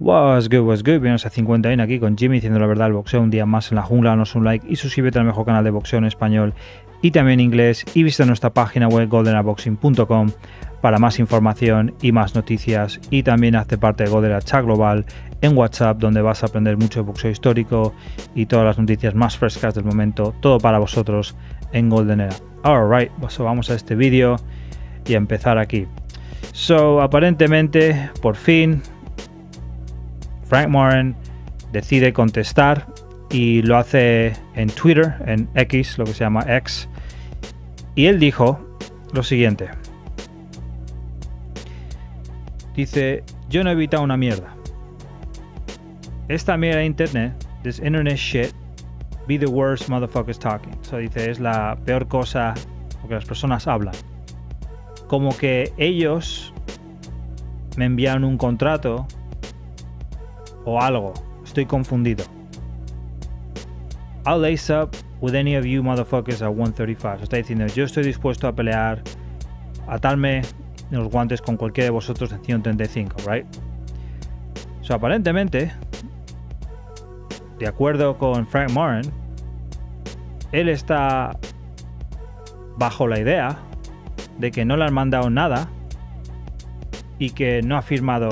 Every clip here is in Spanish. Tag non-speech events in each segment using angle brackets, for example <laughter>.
What's good, what's good, bienvenidos a 51 aquí con Jimmy diciendo la verdad el boxeo un día más en la jungla, danos un like y suscríbete al mejor canal de boxeo en español y también en inglés y visita nuestra página web goldenaboxing.com para más información y más noticias y también hazte parte de Goldena Chat Global en WhatsApp donde vas a aprender mucho de boxeo histórico y todas las noticias más frescas del momento, todo para vosotros en Goldenera. Alright, vamos a este vídeo y a empezar aquí. So, aparentemente, por fin, Frank Moran decide contestar y lo hace en Twitter, en X, lo que se llama X. Y él dijo lo siguiente. Dice, yo no he evitado una mierda. Esta mierda de internet, this internet shit, be the worst motherfuckers talking. So dice, es la peor cosa porque las personas hablan. Como que ellos me enviaron un contrato o algo. Estoy confundido. I'll lace up with any of you motherfuckers at 135. Está diciendo, yo estoy dispuesto a pelear, atarme los guantes con cualquiera de vosotros en 135, right? So, aparentemente, de acuerdo con Frank Moran, él está bajo la idea de que no le han mandado nada y que no ha firmado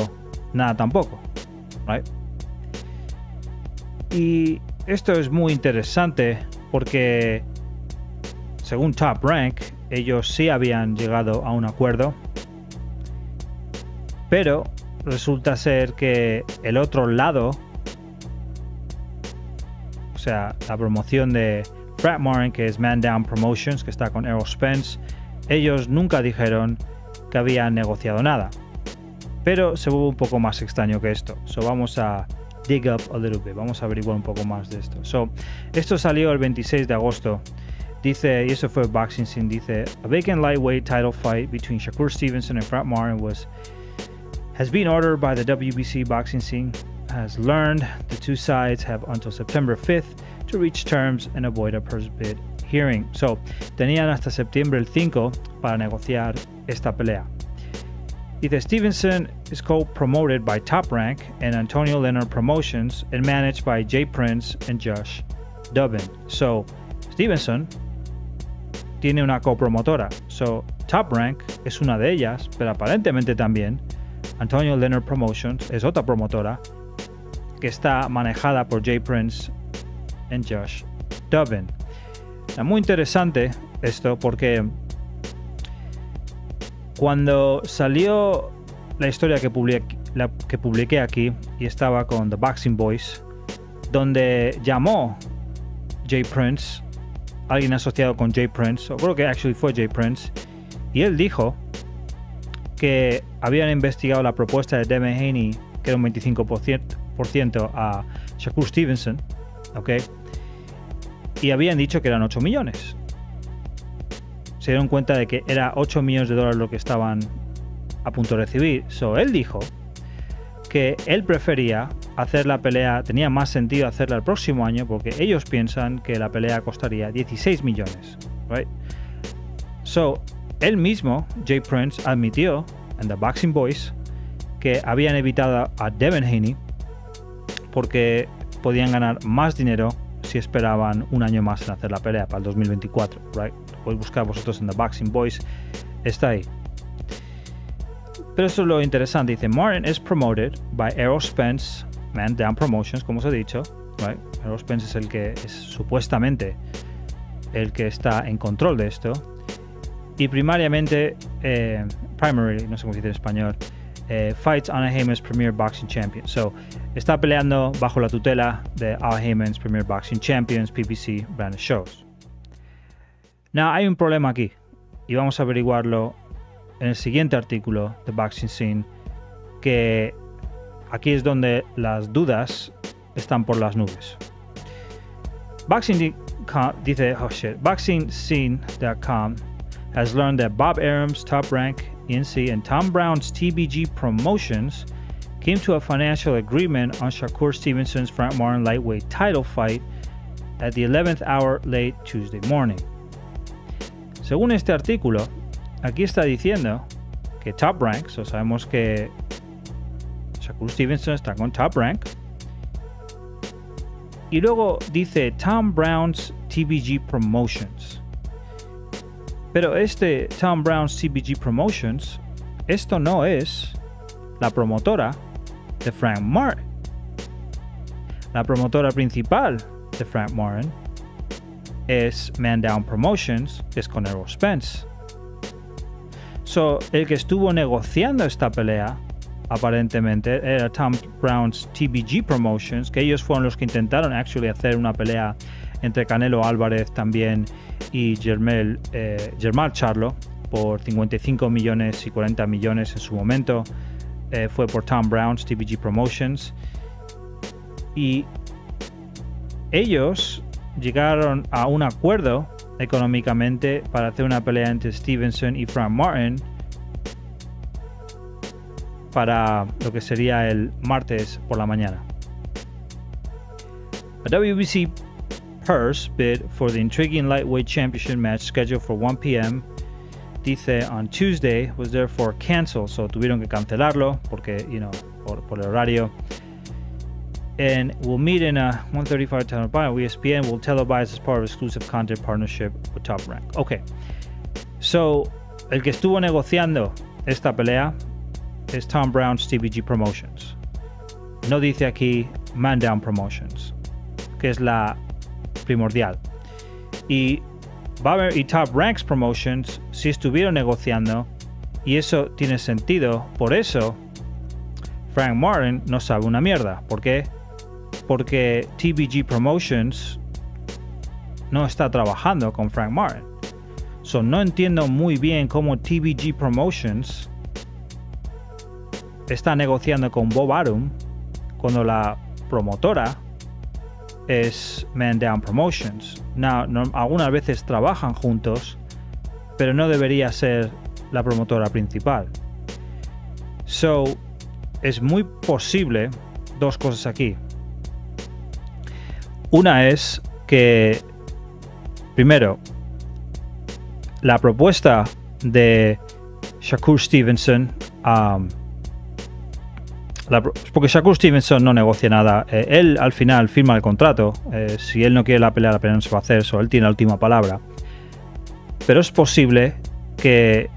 nada tampoco, right? Y esto es muy interesante porque, según Top Rank, ellos sí habían llegado a un acuerdo, pero resulta ser que el otro lado, o sea, la promoción de Frank Moran, que es Man Down Promotions, que está con Errol Spence, ellos nunca dijeron que habían negociado nada. Pero se vuelve un poco más extraño que esto. So vamos a dig up a little bit. Vamos a averiguar un poco más de esto. So, esto salió el 26 de agosto. Dice, y eso fue Boxing Scene, dice, a vacant lightweight title fight between Shakur Stevenson and Frank Martin was has been ordered by the WBC boxing scene. Has learned the two sides have until September 5th to reach terms and avoid a purse bid hearing. So, tenían hasta septiembre el 5 para negociar esta pelea. Stevenson is co-promoted by Top Rank and Antonio Leonard Promotions and managed by Jay Prince and Josh Dubin. So, Stevenson tiene una copromotora. So, Top Rank es una de ellas, pero aparentemente también Antonio Leonard Promotions es otra promotora que está manejada por Jay Prince and Josh Dubin. Muy interesante esto porque cuando salió la historia que publiqué, aquí y estaba con The Boxing Boys, donde llamó Jay Prince, alguien asociado con Jay Prince, o creo que actually fue Jay Prince, y él dijo que habían investigado la propuesta de Devin Haney, que era un 25% a Shakur Stevenson, ¿ok? Y habían dicho que eran 8 millones se dieron cuenta de que era 8 millones de dólares lo que estaban a punto de recibir. So, él dijo que él prefería hacer la pelea, tenía más sentido hacerla el próximo año porque ellos piensan que la pelea costaría 16 millones. Right? So, él mismo, Jay Prince, admitió en The Boxing Boys que habían evitado a Devin Haney porque podían ganar más dinero si esperaban un año más en hacer la pelea para el 2024. Right? Podéis buscar vosotros en The Boxing Boys, está ahí. Pero eso es lo interesante. Dice, Martin is promoted by Errol Spence, Man Down Promotions, como os he dicho. Right? Errol Spence es el que es supuestamente el que está en control de esto. Y primariamente, eh, primary, no sé cómo se dice en español, eh, fights Anna Heyman's Premier Boxing Champion. So, está peleando bajo la tutela de Al Heyman's Premier Boxing Champions, PPC, Branded Shows. Now, hay un problema aquí y vamos a averiguarlo en el siguiente artículo de Boxing Scene, que aquí es donde las dudas están por las nubes. Boxing dice, oh shit, BoxingScene.com has learned that Bob Arum's Top Rank INC and Tom Brown's TBG Promotions came to a financial agreement on Shakur Stevenson's Frank Martin lightweight title fight at the 11th hour late Tuesday morning. Según este artículo, aquí está diciendo que Top Rank, o sabemos que Shakur Stevenson está con Top Rank. Y luego dice Tom Brown's TBG Promotions. Pero este Tom Brown's TBG Promotions, esto no es la promotora de Frank Martin. La promotora principal de Frank Martin es Man Down Promotions, es con Errol Spence. So, el que estuvo negociando esta pelea aparentemente era Tom Brown's TBG Promotions, que ellos fueron los que intentaron actually hacer una pelea entre Canelo Álvarez también y Germel, eh, Germán Charlo por 55 millones y 40 millones en su momento. Eh, fue por Tom Brown's TBG Promotions. Y ellos llegaron a un acuerdo económicamente para hacer una pelea entre Stevenson y Frank Martin para lo que sería el martes por la mañana. A WBC purse bid for the intriguing lightweight championship match scheduled for 1 p.m. dice on Tuesday was therefore canceled, so tuvieron que cancelarlo porque, you know, por, por el horario. And we'll meet in a 135 channel by ESPN will televise as part of exclusive content partnership with Top Rank. Ok. So, el que estuvo negociando esta pelea es Tom Brown's TBG Promotions. No dice aquí Man Down Promotions, que es la primordial. Y Baber y Top Ranks Promotions si estuvieron negociando y eso tiene sentido. Por eso Frank Martin no sabe una mierda. ¿Por qué? Porque TBG Promotions no está trabajando con Frank Martin. So no entiendo muy bien cómo TBG Promotions está negociando con Bob Arum cuando la promotora es Man Down Promotions. algunas veces trabajan juntos, pero no debería ser la promotora principal. So, es muy posible dos cosas aquí. Una es que, primero, la propuesta de Shakur Stevenson um, porque Shakur Stevenson no negocia nada. Eh, él al final firma el contrato. Eh, si él no quiere la pelea, la pelea no se va a hacer. Solo él tiene la última palabra. Pero es posible que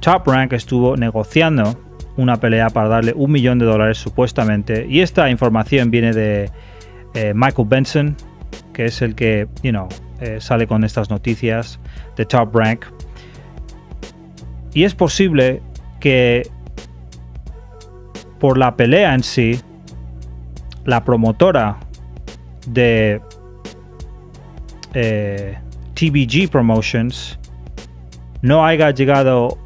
Top Rank estuvo negociando una pelea para darle un millón de dólares supuestamente. Y esta información viene de eh, Michael Benson, que es el que, you know, sale con estas noticias de Top Rank. Y es posible que por la pelea en sí, la promotora de eh, TBG Promotions no haya llegado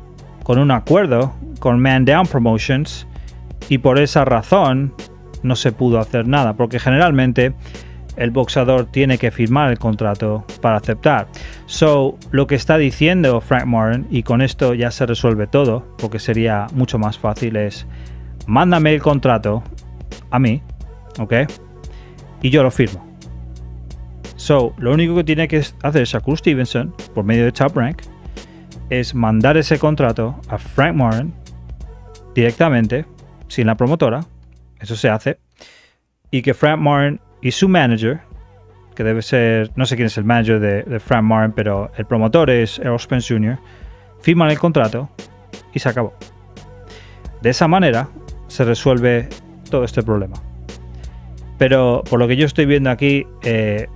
con un acuerdo con Man Down Promotions y por esa razón no se pudo hacer nada, porque generalmente el boxeador tiene que firmar el contrato para aceptar. So, lo que está diciendo Frank Martin, y con esto ya se resuelve todo, porque sería mucho más fácil, es mándame el contrato a mí, ¿ok? Y yo lo firmo. So, lo único que tiene que hacer Shakur Stevenson, por medio de Top Rank, es mandar ese contrato a Frank Martin directamente, sin la promotora, eso se hace, y que Frank Martin y su manager, que debe ser, no sé quién es el manager de, Frank Martin, pero el promotor es Errol Spence Jr., firman el contrato y se acabó. De esa manera, se resuelve todo este problema. Pero por lo que yo estoy viendo aquí, eh,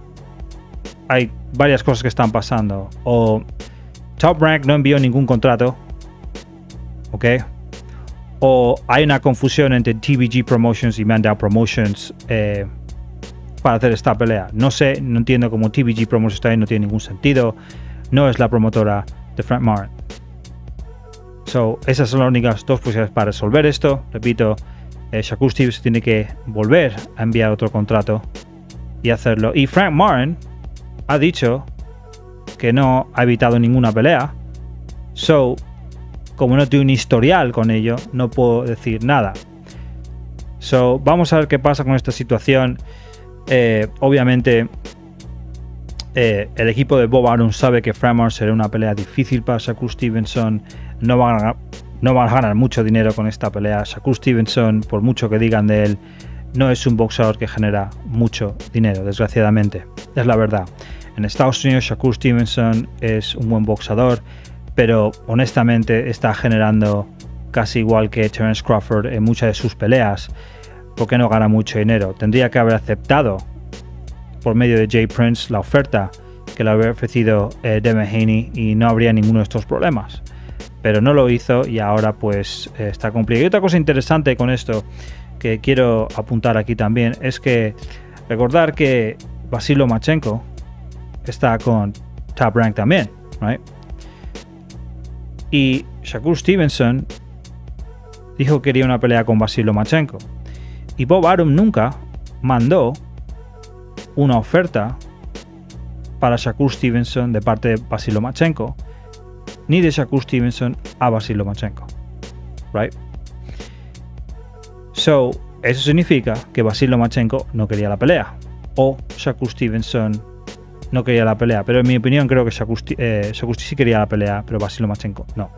hay varias cosas que están pasando. O Top Rank no envió ningún contrato. ¿Ok? O hay una confusión entre TBG Promotions y Mandow Promotions eh, para hacer esta pelea. No sé, no entiendo cómo TBG Promotions ahí, no tiene ningún sentido. No es la promotora de Frank Martin. So, esas son las únicas dos posibilidades para resolver esto. Repito, eh, Shakur Stevens tiene que volver a enviar otro contrato y hacerlo. Y Frank Martin ha dicho que no ha evitado ninguna pelea. So, como no tiene un historial con ello, no puedo decir nada. So, vamos a ver qué pasa con esta situación. Eh, obviamente, eh, el equipo de Bob Arum sabe que Frank Martin será una pelea difícil para Shakur Stevenson no van a no van a ganar mucho dinero con esta pelea. Shakur Stevenson, por mucho que digan de él, no es un boxeador que genera mucho dinero, desgraciadamente. Es la verdad. En Estados Unidos, Shakur Stevenson es un buen boxeador, pero honestamente está generando casi igual que Terence Crawford en muchas de sus peleas, porque no gana mucho dinero. Tendría que haber aceptado por medio de Jay Prince la oferta que le había ofrecido eh, Haney y no habría ninguno de estos problemas. Pero no lo hizo y ahora pues eh, está complicado. Y otra cosa interesante con esto que quiero apuntar aquí también es que recordar que Vasilo Machenko está con Top Rank también, right? Y Shakur Stevenson dijo que quería una pelea con Vasilo Machenko. Y Bob Arum nunca mandó una oferta para Shakur Stevenson de parte de Vasilo Machenko, ni de Shakur Stevenson a Vasilo Machenko. Right? So, eso significa que Basil Lomachenko no quería la pelea. O Shakur Stevenson no quería la pelea. Pero en mi opinión creo que Shakur, eh, sí quería la pelea, pero Basil Lomachenko no.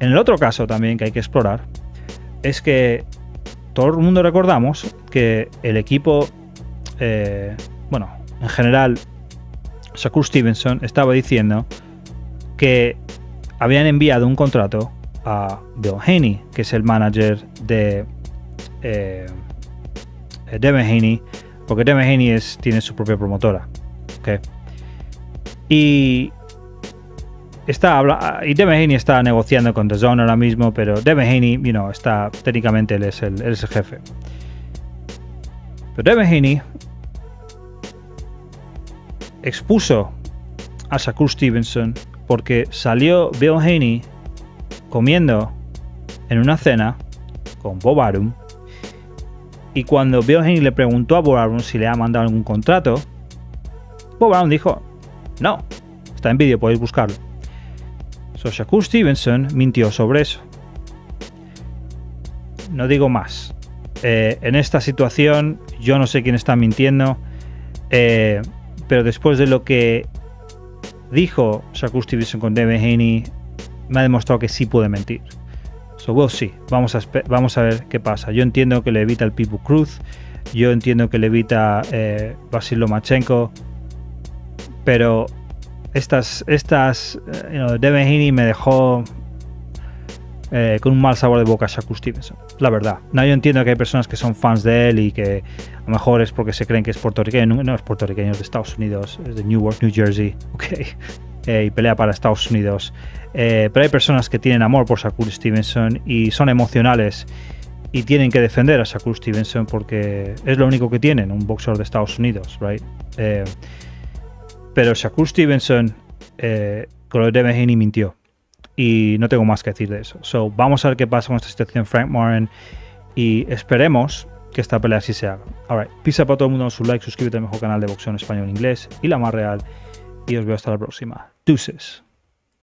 En el otro caso también que hay que explorar es que todo el mundo recordamos que el equipo, eh, bueno, en general, Shakur Stevenson estaba diciendo que habían enviado un contrato a Bill Haney, que es el manager de eh, Devin Haney, porque Devin Haney tiene su propia promotora. Y está y Devin Haney está negociando con The Zone ahora mismo, pero Devin Haney, you know, está técnicamente él es el, es jefe. Pero Devin Haney expuso a Shakur Stevenson porque salió Bill Haney comiendo en una cena con Bob Arum y cuando Bill Haney le preguntó a Bob Arum si le ha mandado algún contrato, Arum dijo, no, está en vídeo, podéis buscarlo. So Shakur Stevenson mintió sobre eso. No digo más. Eh, en esta situación yo no sé quién está mintiendo, eh, pero después de lo que dijo Shakur Stevenson con Devin Haney, me ha demostrado que sí puede mentir. So we'll see. Vamos a, vamos a ver qué pasa. Yo entiendo que le evita el Pipu Cruz. Yo entiendo que le evita eh, Basil Lomachenko. Pero estas, estas, eh, you me dejó eh, con un mal sabor de boca a Shakur Stevenson. La verdad. No, yo entiendo que hay personas que son fans de él y que a lo mejor es porque se creen que es puertorriqueño. No, es puertorriqueño, es de Estados Unidos, es de Newark, New Jersey. <laughs> Ok. y pelea para Estados Unidos. Eh, pero hay personas que tienen amor por Shakur Stevenson y son emocionales y tienen que defender a Shakur Stevenson porque es lo único que tienen, un boxeador de Estados Unidos, right? Pero Shakur Stevenson eh, con lo de Devin mintió y no tengo más que decir de eso. So, vamos a ver qué pasa con esta situación Frank Moran y esperemos que esta pelea así se haga. Alright, pisa para todo el mundo su like, suscríbete al mejor canal de boxeo en español e inglés y la más real y os veo hasta la próxima. Deuces.